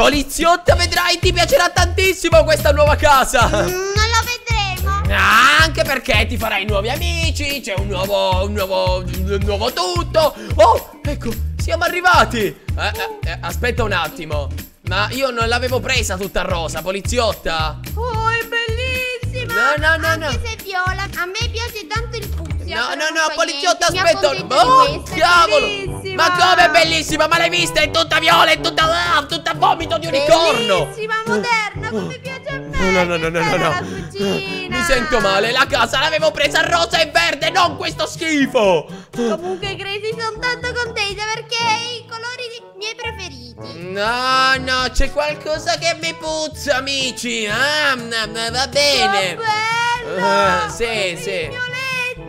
Poliziotta, vedrai, ti piacerà tantissimo questa nuova casa Mm, non lo vedremo. Anche perché ti farai nuovi amici, c'è un nuovo, un nuovo, un nuovo tutto Oh, ecco, siamo arrivati eh, eh, eh, Aspetta un attimo Ma io non l'avevo presa tutta rosa, poliziotta Oh, è bellissima. No, no, no, no. Anche se è viola, a me piace tanto il fucsia. No, no, no, poliziotta, aspetta Oh, cavolo. Ma come è bellissima, ma l'hai vista? È tutta viola, è tutta, ah, tutta vomito di unicorno Bellissima, moderna, come piace a me. No, no, no, no, no, no. Mi sento male, la casa l'avevo presa rosa e verde, non questo schifo Comunque, Crazy, sono tanto contenta perché i colori di- miei preferiti. No, no, c'è qualcosa che mi puzza, amici. Ah, mm, mm, va bene. Che bello! Ah, sì, sì.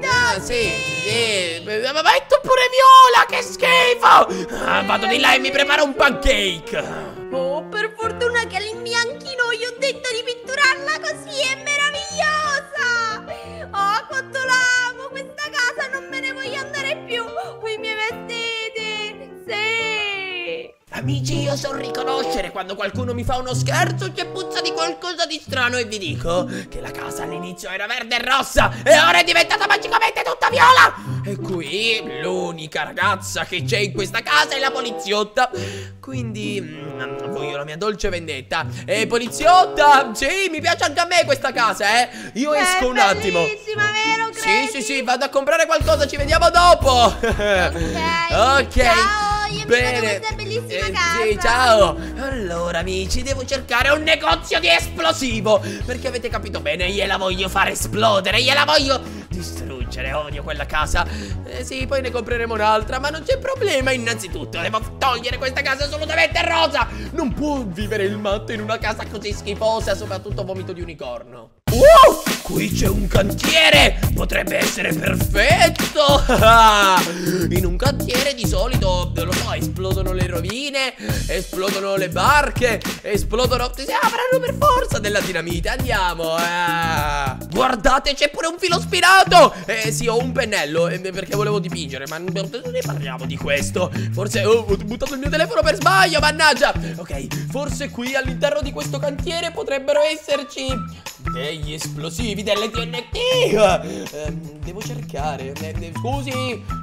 Ah, sì, sì. Ma metto pure viola, che schifo. Ah, vado di là e mi preparo un pancake. Oh, per fortuna Amici, io so riconoscere quando qualcuno mi fa uno scherzo che puzza di qualcosa di strano e vi dico che la casa all'inizio era verde e rossa e ora è diventata magicamente tutta viola. E qui l'unica ragazza che c'è in questa casa è la poliziotta. Quindi mm, voglio la mia dolce vendetta. E poliziotta, sì, mi piace anche a me questa casa, eh. Io esco un attimo. È bellissima, vero, Sì, sì, sì, vado a comprare qualcosa, ci vediamo dopo. ok. Ciao, io mi questa bellissima Eh, casa. Sì, ciao. Allora, amici, devo cercare un negozio di esplosivo. Perché avete capito bene, gliela voglio far esplodere, gliela voglio distruggere. Odio quella casa. Eh sì, poi ne compreremo un'altra, ma non c'è problema. Innanzitutto, devo togliere questa casa assolutamente rosa. Non può vivere il matto in una casa così schifosa, soprattutto vomito di unicorno. Wow, qui c'è un cantiere! Potrebbe essere perfetto! In un cantiere di solito, non lo so, esplodono le rovine, esplodono le barche, esplodono... Si avranno per forza della dinamite, andiamo! ah. Guardate, c'è pure un filo spinato! Eh sì, ho un pennello, eh, perché volevo dipingere, ma non ne parliamo di questo. Forse oh, ho buttato il mio telefono per sbaglio, mannaggia! Ok, forse qui all'interno di questo cantiere potrebbero esserci degli esplosivi, delle TNT. Ehm, devo cercare. Eh, eh,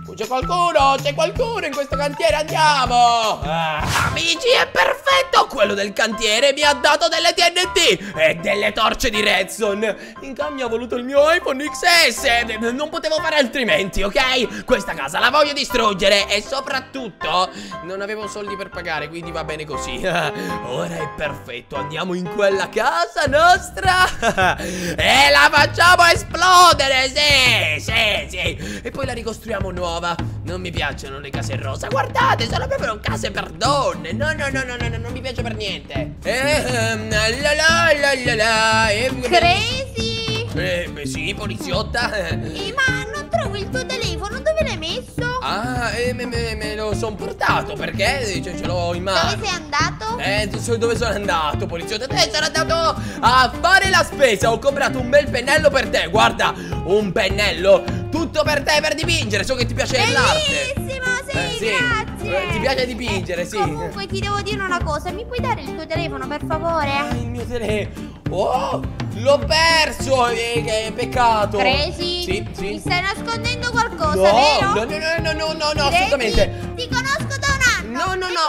scusi, c'è qualcuno? C'è qualcuno in questo cantiere? Andiamo! Ah, amici, è perfetto! Quello del cantiere mi ha dato delle TNT e delle torce di Redstone. In cambio ha voluto il mio iPhone XS. Non potevo fare altrimenti, ok? Questa casa la voglio distruggere e soprattutto non avevo soldi per pagare, quindi va bene così. Ora è perfetto, andiamo in quella casa nostra e la facciamo esplodere, sì, sì, sì. E poi la ricostruiamo nuova. Non mi piacciono le case rosa, guardate, sono proprio case per donne. No, no, no, no, no, no non mi piace per niente. Ehm, la la la la la. eh, Crazy! Eh, beh, sì, poliziotta. Eh, ma non trovo il tuo telefono, dove l'hai messo? Ah, eh, me, me- me lo son portato perché cioè, ce l'ho in mano. Dove sei andato? Eh, dove sono andato, poliziotta? Eh, sono andato a fare la spesa. Ho comprato un bel pennello per te. Guarda, un pennello tutto per te per dipingere. So che ti piace l'arte. Bellissimo, sì, Eh, sì. grazie. Eh, ti piace dipingere, sì. Comunque ti devo dire una cosa, mi puoi dare il tuo telefono per Ah, favore? il mio telefono. Oh, l'ho perso. Eh, che peccato. Crazy? Sì, Mi sì. stai nascondendo qualcosa, No, vero? no, no, no, no, no, no, Crazy, assolutamente. Ti conosco da un anno. No, no, no.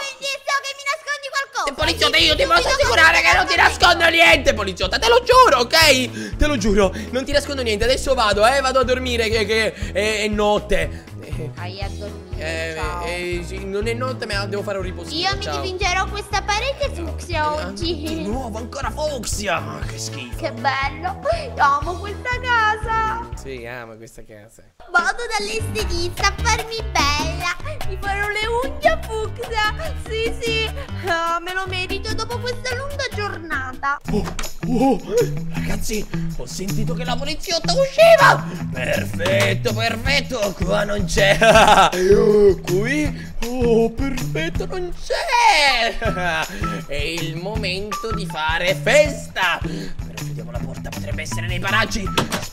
Poliziotta, Dimmi io ti posso assicurare cosa che non ti mi nascondo niente, poliziotta, te lo giuro, ok? Te lo giuro, non ti nascondo niente. Adesso vado, eh, vado a dormire che, che è, è notte. Eh, Vai a dormire, eh, eh, sì, non è notte, ma devo fare un riposino. Io mi ciao. dipingerò questa parete fucsia Eh, oggi. Di nuovo, ancora fucsia. Ah, che schifo. Che bello. Amo questa casa. Sì, ama questa casa. Vado dall'estetista a farmi bella. Sì, sì. Ah, me lo merito dopo questa lunga giornata. Oh, oh, ragazzi, ho sentito che la poliziotta usciva. Perfetto, perfetto. Qua non c'è. Qui? Oh, perfetto, non c'è. È il momento di fare festa. Però chiudiamo la porta, potrebbe essere nei paraggi.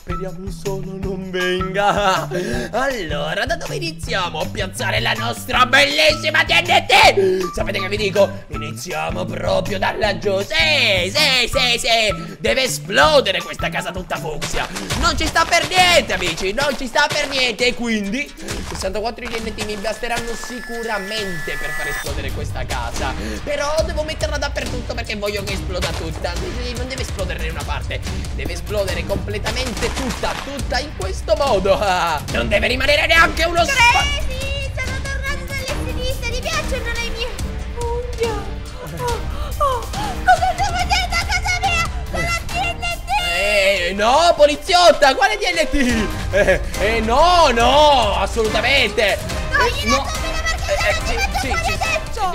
Speriamo solo non venga. Allora, da dove iniziamo a piazzare la nostra bellissima TNT? Sapete che vi dico? Iniziamo proprio da laggiù. Sì, sì, sì, sì. Deve esplodere questa casa tutta fucsia. Non ci sta per niente, amici. Non ci sta per niente. Quindi 64 TNT mi basteranno sicuramente per far esplodere questa casa. Però devo metterla dappertutto perché voglio che esploda tutta. Non deve esplodere in una parte, deve esplodere completamente tutta, tutta in questo modo. Ah, non deve rimanere neanche uno spazio. Crazy, sono tornato dalle sinistre, ti piacciono le mie unghie? Oh, oh, cosa stai facendo a casa mia con la TNT? Eh, no, poliziotta, quale TNT? Eh, eh, no, no, assolutamente. Eh, no. perché Eh, te lo sì, sì,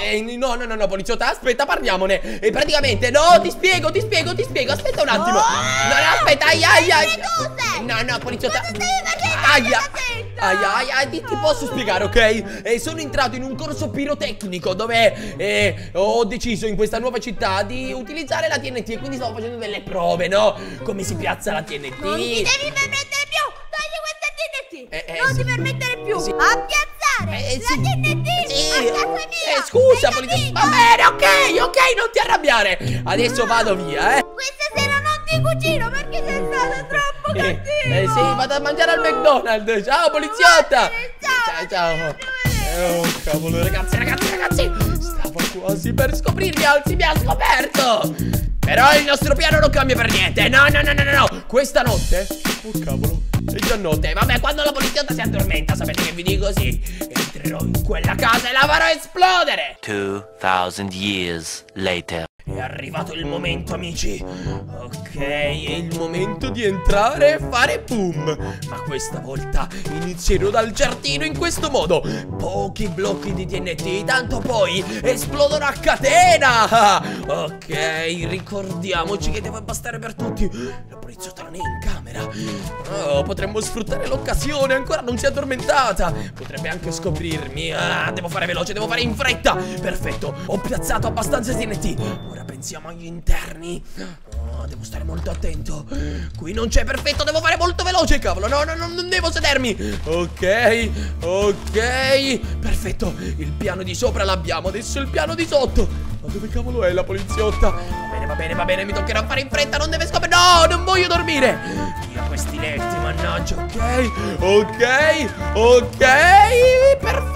eh, no, no, no, no, poliziotta, aspetta, parliamone. E praticamente, no, ti spiego, ti spiego, ti spiego. Aspetta un attimo. No. No, no, aspetta. Fai le cose. No, no, poliziotta. Cosa stai facendo Aia. Aia, aia, aia, ti, ti posso spiegare, ok? Eh, sono entrato in un corso pirotecnico dove eh, ho deciso in questa nuova città di utilizzare la TNT e quindi stavo facendo delle prove, no? Come si piazza la TNT. Non ti devi permettere più! Togli questa TNT! Eh, eh, non sì. ti permettere più Sì. a piazzare Eh, la sì. TNT Sì. a casa mia! Scusa, capito? Va bene, ok, ok, non ti arrabbiare. Adesso vado via, eh. Questa sera non ti cucino perché sei stato troppo Eh, cattivo! eh, sì, vado a mangiare al McDonald's. Ciao, poliziotta. Ciao, ciao. vedere. Eh, Oh, cavolo, ragazzi, ragazzi, ragazzi. Stavo quasi per scoprirmi, anzi, mi ha scoperto. Però il nostro piano non cambia per niente. No, no, no, no, no, no. Questa notte. Oh, cavolo. È già notte. Vabbè, quando la poliziotta si addormenta, sapete che vi dico? Sì. Entrerò in quella casa e la farò esplodere. 2,000 years later. È arrivato il momento, amici. Ok, è il momento di entrare e fare boom. Ma questa volta inizierò dal giardino in questo modo. Pochi blocchi di TNT, tanto poi esplodono a catena. Ok, ricordiamoci che deve bastare per tutti. La è in camera. Oh, potremmo sfruttare l'occasione, ancora non si è addormentata. Potrebbe anche scoprirmi. Ah, devo fare veloce, devo fare in fretta. Perfetto, ho piazzato abbastanza TNT. Pensiamo agli interni. Oh, devo stare molto attento. Qui non c'è perfetto, devo fare molto veloce, cavolo. No, no, no, non devo sedermi. Ok, ok. Perfetto, il piano di sopra l'abbiamo. Adesso il piano di sotto. Ma dove cavolo è la poliziotta? Va bene, va bene, va bene, mi toccherà fare in fretta, non deve scoprire. No, non voglio dormire. Via questi letti, mannaggia, ok, ok, ok, perfetto.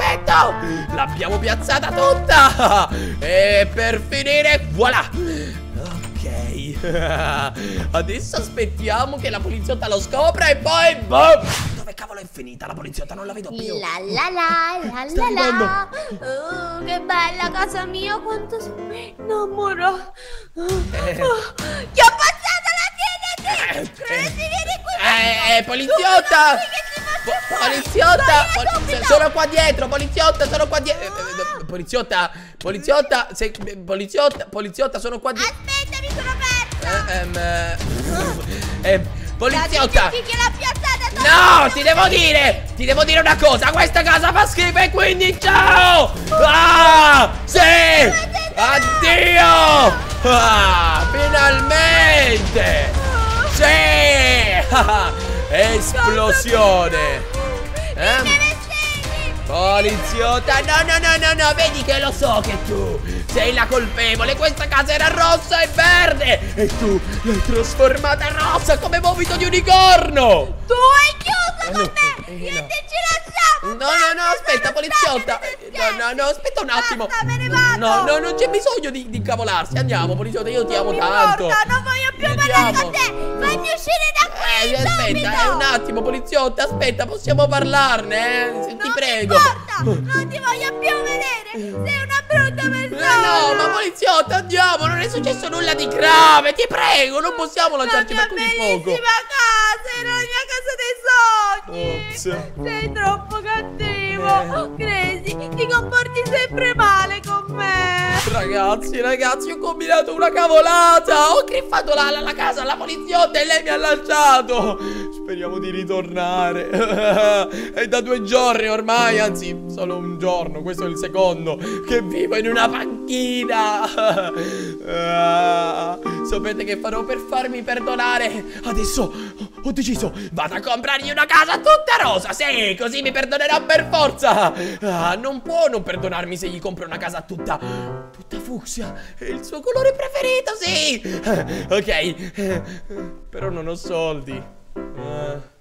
L'abbiamo piazzata tutta. E per finire, voilà. Ok. Adesso aspettiamo che la poliziotta lo scopra e poi boom. Dove cavolo è finita la poliziotta? Non la vedo più. La la la la Sta la la Oh, che bella casa mia quanto sono innamorata oh, Eh. oh, Ti ho passato la TNT Eh, Crazy vieni qui Eh, eh, poliziotta! Poliziotta! Sono qua dietro, poliziotta, sono qua dietro. poliziotta, poliziotta, se- eh, poliziotta, poliziotta, sono qua dietro. Aspetta mi sono persa Eh, ehm, eh, eh, poliziotta! No, ti devo dire, ti devo dire una cosa, questa casa fa schifo e quindi ciao! Ah, sì! Addio! Ah, finalmente! Sì! Esplosione! Eh? Segni Poliziotta, no, no, no, no, no, vedi che lo so che tu sei la colpevole. Questa casa era rossa e verde e tu l'hai trasformata rossa come vomito di unicorno. Tu hai chiuso con Eh, me eh, Io no. ce la No, no, no, aspetta, poliziotta. No, no, no, aspetta un attimo. No, no, non c'è bisogno di, di incavolarsi. Andiamo, poliziotta, io ti amo tanto. non voglio più parlare con te Fammi uscire da qui Eh, aspetta, eh, un attimo, poliziotta, aspetta, possiamo parlarne, eh? Ti prego. non ti voglio più vedere. Sei una brutta Eh, persona. no, ma poliziotta, andiamo, non è successo nulla di grave, ti prego, non possiamo lanciarci la per così poco. bellissima casa, era la mia casa dei sogni. Ops. Sei troppo cattivo. Eh. Crazy, ti comporti sempre male con me. Ragazzi, ragazzi, ho combinato una cavolata, ho griffato la, la, la casa alla poliziotta e lei mi ha lanciato. Speriamo di ritornare. È da due giorni ormai, anzi, solo un giorno, questo è il secondo, che vivo in una panchina. Sapete che farò per farmi perdonare? Adesso ho deciso, vado a comprargli una casa tutta rosa. Sì, così mi perdonerà per forza. Ah, non può non perdonarmi se gli compro una casa tutta, tutta fucsia. È il suo colore preferito, sì. Ok, però non ho soldi. Uh.